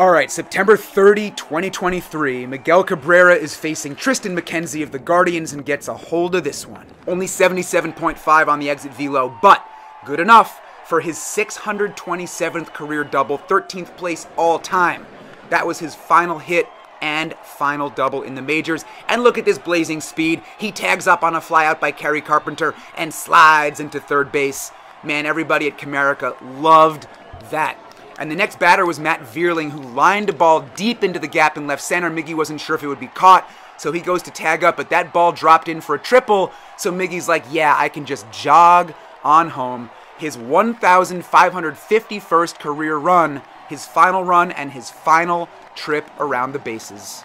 All right, September 30, 2023, Miguel Cabrera is facing Triston McKenzie of the Guardians and gets a hold of this one. Only 77.5 on the exit velo, but good enough for his 627th career double, 13th place all time. That was his final hit and final double in the majors. And look at this blazing speed. He tags up on a flyout by Kerry Carpenter and slides into third base. Man, everybody at Comerica loved that. And the next batter was Matt Vierling, who lined a ball deep into the gap in left center. Miggy wasn't sure if it would be caught, so he goes to tag up, but that ball dropped in for a triple. So Miggy's like, yeah, I can just jog on home. His 1,551st career run, his final run, and his final trip around the bases.